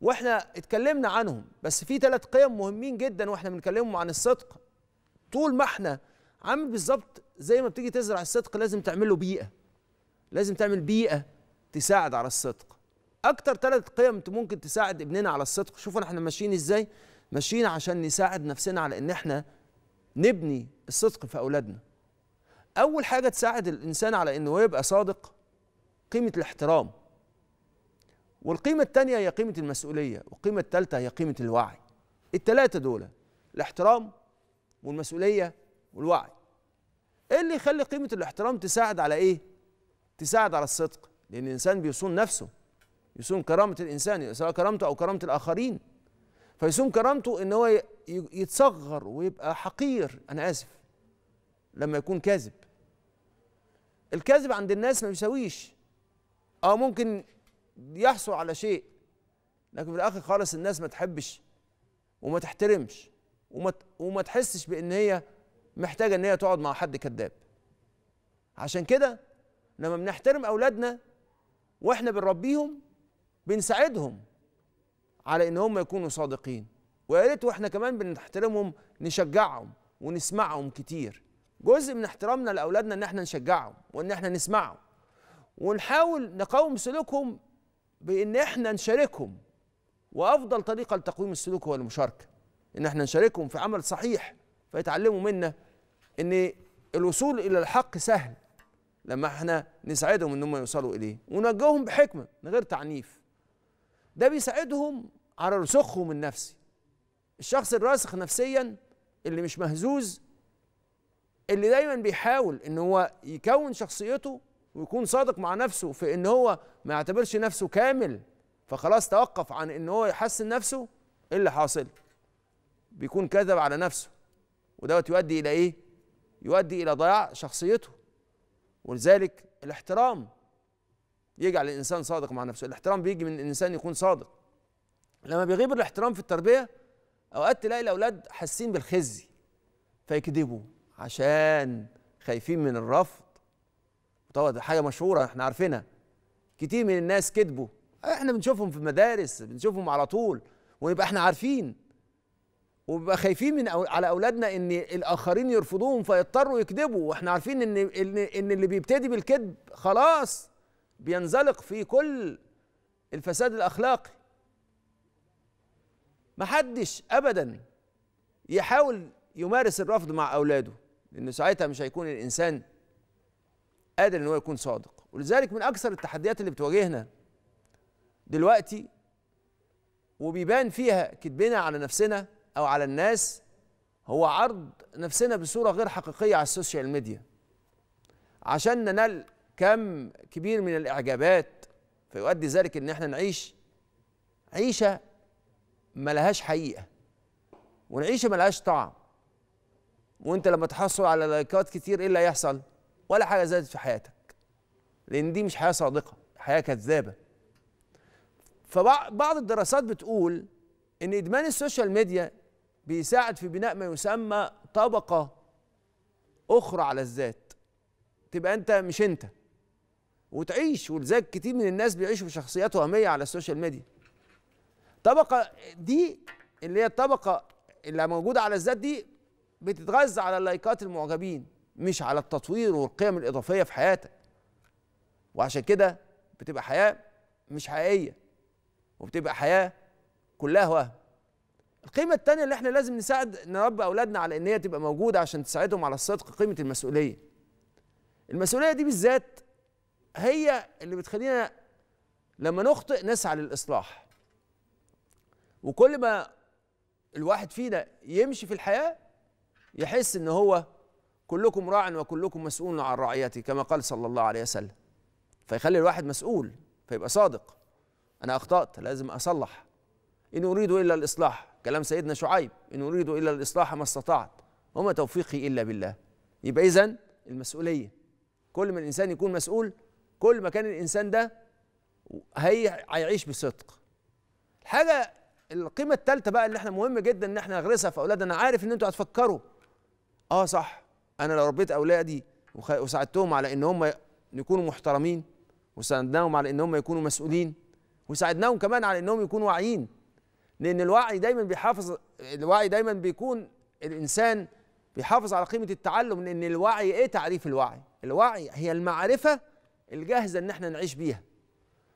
وإحنا اتكلمنا عنهم. بس في ثلاث قيم مهمين جدا وإحنا بنتكلمهم عن الصدق. طول ما إحنا عامل بالظبط زي ما بتيجي تزرع الصدق لازم تعمل له بيئة. لازم تعمل بيئة تساعد على الصدق. أكتر ثلاث قيم ممكن تساعد ابننا على الصدق. شوفوا إحنا ماشيين إزاي. ماشيين عشان نساعد نفسنا على ان إحنا نبني الصدق في أولادنا. أول حاجة تساعد الإنسان على إنه يبقى صادق قيمة الاحترام. والقيمة الثانية هي قيمة المسؤولية والقيمة الثالثه هي قيمة الوعي. الثلاثه دول الاحترام والمسؤولية والوعي. إيه اللي يخلي قيمة الاحترام تساعد على إيه؟ تساعد على الصدق. لأن الإنسان بيصون نفسه يصون كرامة الإنسان سواء كرامته أو كرامة الآخرين. فيصون كرامته إن هو يتصغر ويبقى حقير. أنا آسف. لما يكون كاذب. الكذب عند الناس ما بيساويش. آه ممكن يحصل على شيء. لكن في الآخر خالص الناس ما تحبش وما تحترمش وما وما تحسش بإن هي محتاجة إن هي تقعد مع حد كذاب. عشان كده لما بنحترم أولادنا وإحنا بنربيهم بنساعدهم على إن هم يكونوا صادقين. ويا ريت وإحنا كمان بنحترمهم نشجعهم ونسمعهم كتير. جزء من احترامنا لأولادنا إن إحنا نشجعهم وإن إحنا نسمعهم. ونحاول نقاوم سلوكهم بإن إحنا نشاركهم. وأفضل طريقة لتقويم السلوك هو المشاركة. إن إحنا نشاركهم في عمل صحيح فيتعلموا منا إن الوصول إلى الحق سهل. لما إحنا نساعدهم إن هم يوصلوا إليه. ونوجههم بحكمة من غير تعنيف. ده بيساعدهم على رسوخهم النفسي. الشخص الراسخ نفسيا اللي مش مهزوز اللي دايما بيحاول إن هو يكون شخصيته ويكون صادق مع نفسه في إن هو ما يعتبرش نفسه كامل فخلاص توقف عن إن هو يحسن نفسه إيه اللي حاصل؟ بيكون كذب على نفسه. ودوت يؤدي إلى إيه؟ يؤدي إلى ضياع شخصيته. ولذلك الاحترام يجعل الإنسان صادق مع نفسه. الاحترام بيجي من الإنسان يكون صادق. لما بيغيب الاحترام في التربية أوقات تلاقي الأولاد حاسين بالخزي فيكذبوا عشان خايفين من الرفض طبعا دي حاجة مشهورة إحنا عارفينها. كتير من الناس كذبوا إحنا بنشوفهم في المدارس بنشوفهم على طول ونبقى إحنا عارفين. وبيبقى خايفين من أو على أولادنا إن الآخرين يرفضوهم فيضطروا يكذبوا وإحنا عارفين إن ان إن اللي بيبتدي بالكذب خلاص بينزلق في كل الفساد الأخلاقي. محدش ابدا يحاول يمارس الرفض مع أولاده لأنه ساعتها مش هيكون الإنسان قادر إن هو يكون صادق. ولذلك من أكثر التحديات اللي بتواجهنا دلوقتي وبيبان فيها كذبنا على نفسنا أو على الناس هو عرض نفسنا بصورة غير حقيقية على السوشيال ميديا. عشان ننال كم كبير من الإعجابات فيؤدي ذلك إن إحنا نعيش عيشة ملهاش حقيقة. وعيشة ملهاش طعم. وأنت لما تحصل على لايكات كتير إيه اللي هيحصل؟ ولا حاجة زادت في حياتك لأن دي مش حياة صادقة حياة كذابة. فبعض الدراسات بتقول إن إدمان ال social media بيساعد في بناء ما يسمى طبقة أخرى على الذات. تبقى أنت مش أنت. وتعيش ولذلك كتير من الناس بيعيشوا بشخصيات وهمية على ال social media. طبقة دي اللي هي الطبقة اللي موجودة على الذات دي بتتغذى على اللايكات المعجبين. مش على التطوير والقيم الإضافية في حياتك. وعشان كده بتبقى حياة مش حقيقية وبتبقى حياة كلها وهم. القيمة الثانية اللي إحنا لازم نساعد نربي أولادنا على إن هي تبقى موجودة عشان تساعدهم على الصدق قيمة المسؤولية. المسؤولية دي بالذات هي اللي بتخلينا لما نخطئ نسعى للإصلاح. وكل ما الواحد فينا يمشي في الحياة يحس إن هو كلكم راع وكلكم مسؤول عن رعيته كما قال صلى الله عليه وسلم. فيخلي الواحد مسؤول فيبقى صادق. أنا أخطأت لازم أصلح. إن أريد إلا الإصلاح. كلام سيدنا شعيب. إن أريد إلا الإصلاح ما استطعت. وما توفيقي إلا بالله. يبقى اذا المسؤولية. كل ما الإنسان يكون مسؤول كل ما كان الإنسان ده هي هيعيش بصدق. الحاجة القيمة الثالثه بقى اللي إحنا مهم جدا إن إحنا نغرسها في أولادنا أنا عارف إن أنتوا هتفكروا. آه صح. أنا لو ربيت أولادي وساعدتهم على إن هم يكونوا محترمين وساعدناهم على إن هم يكونوا مسؤولين وساعدناهم كمان على إنهم يكونوا واعيين. لأن الوعي دايما بيحافظ الوعي دايما بيكون الإنسان بيحافظ على قيمة التعلم لأن الوعي إيه تعريف الوعي؟ الوعي هي المعرفة الجاهزة إن إحنا نعيش بيها.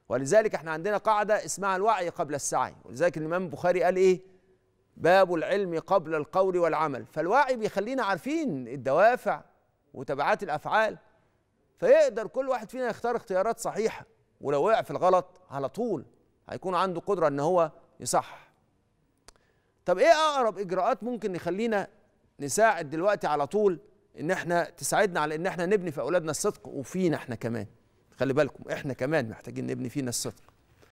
ولذلك إحنا عندنا قاعدة اسمها الوعي قبل السعي. ولذلك الإمام البخاري قال إيه؟ باب العلم قبل القول والعمل. فالوعي بيخلينا عارفين الدوافع وتبعات الأفعال فيقدر كل واحد فينا يختار اختيارات صحيحة ولو وقع في الغلط على طول هيكون عنده قدرة إن هو يصح. طب إيه أقرب إجراءات ممكن نخلينا نساعد دلوقتي على طول إن إحنا تساعدنا على إن إحنا نبني في أولادنا الصدق وفينا إحنا كمان؟ خلي بالكم إحنا كمان محتاجين نبني فينا الصدق.